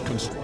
construct.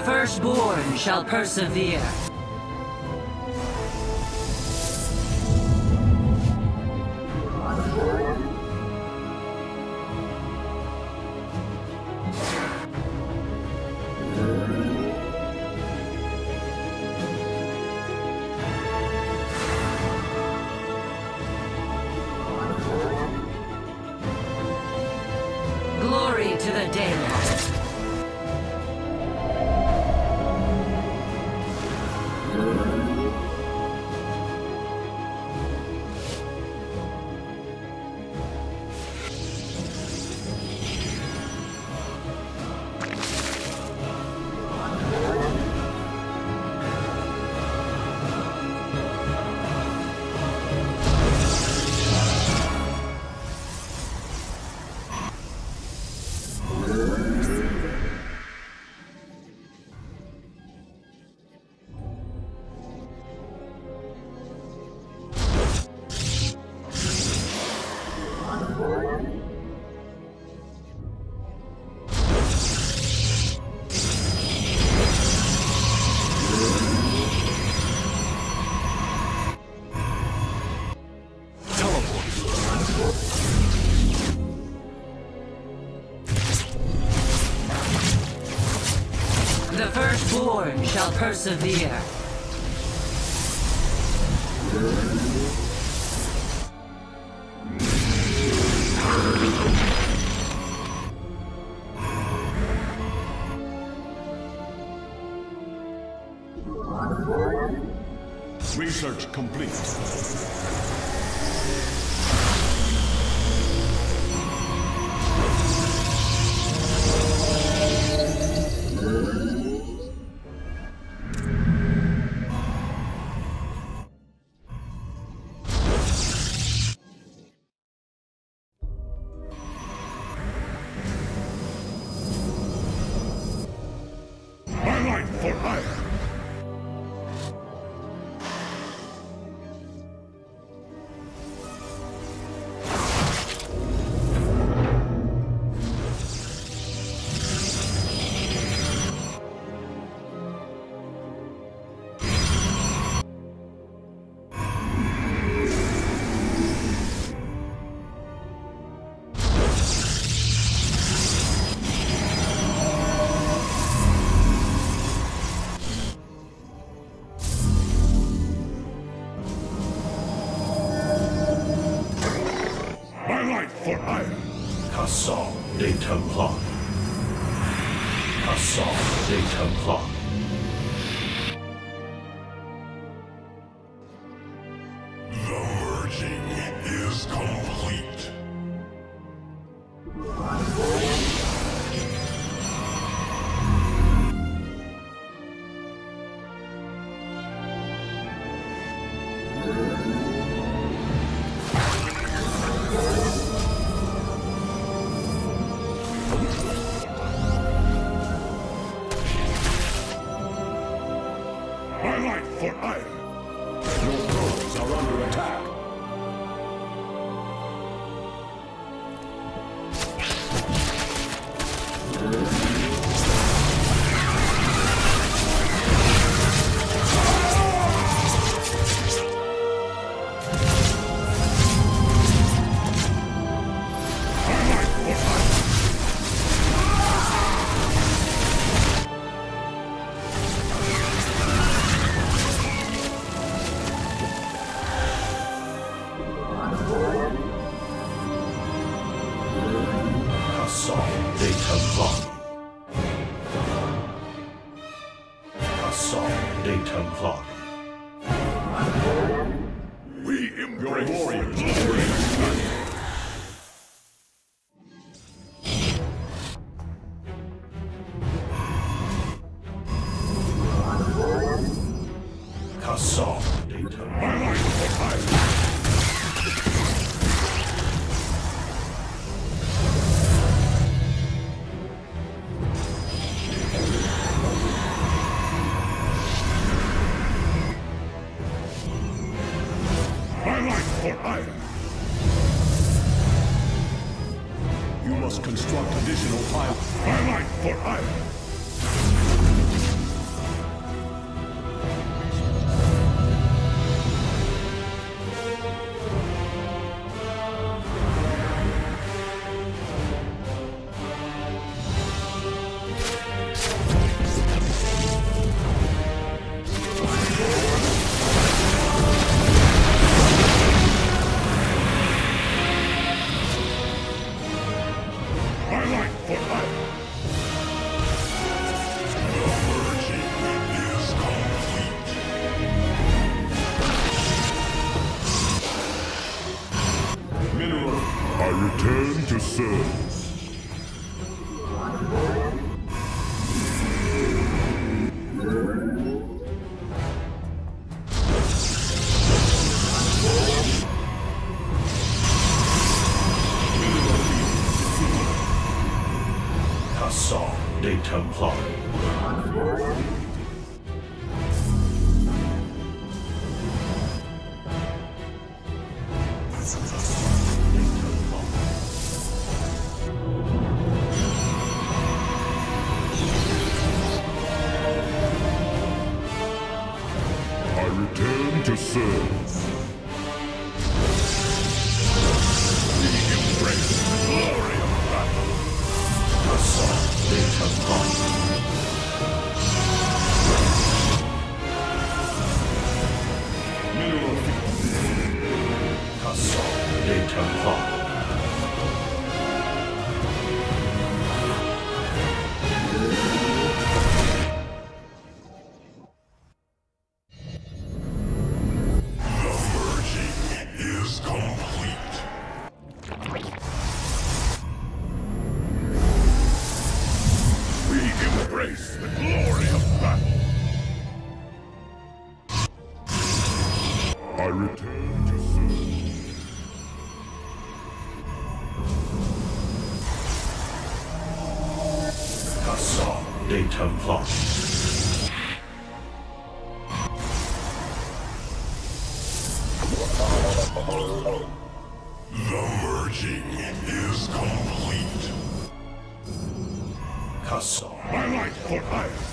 The firstborn shall persevere. Glory to the Daelaam. Persevere. Research complete. is complete. My life for Aiur! Your clothes are under attack! You must construct additional pylons. Highlight for highlight! Templar. I return to serve. The Glory of battle. The soft they have data loss. The merging is complete. Castle. My life for Aiur.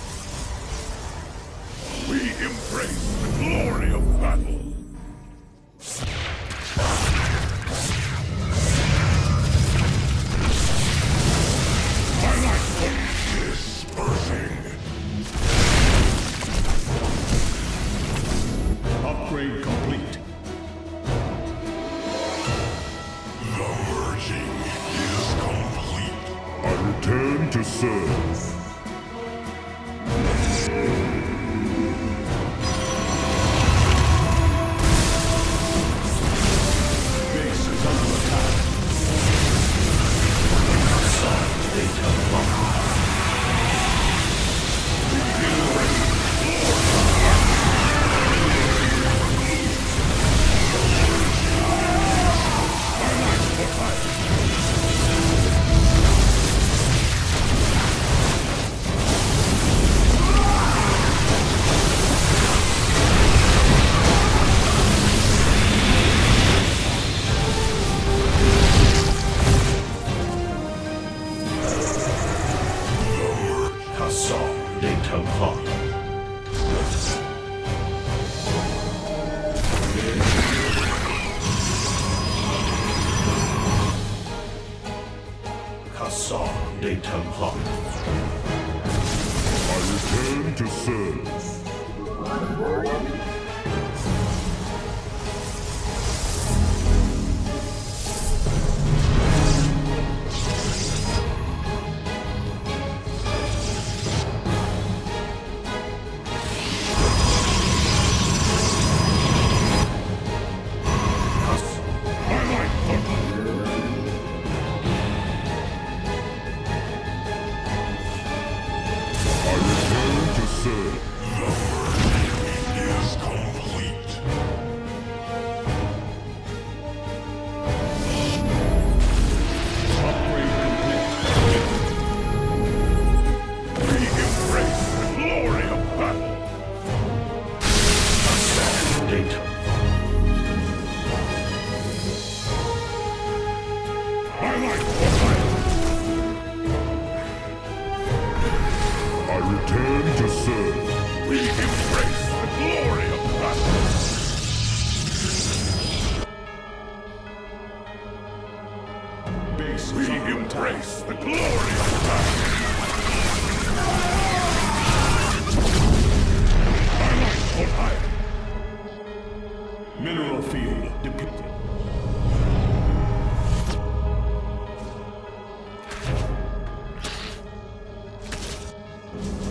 We embrace the glory of battle. We embrace the glory of battle. Like what I Mineral field depleted. I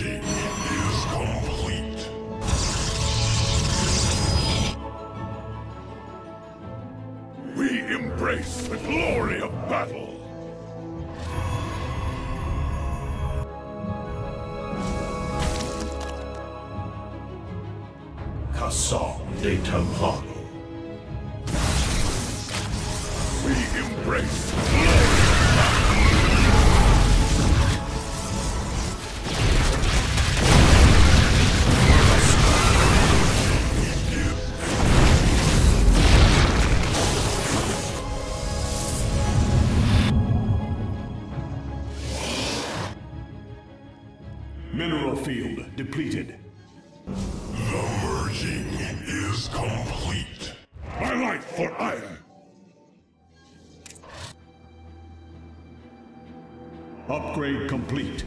is complete. We embrace the glory of battle. Castle des Templars. We embrace I like what I Upgrade complete.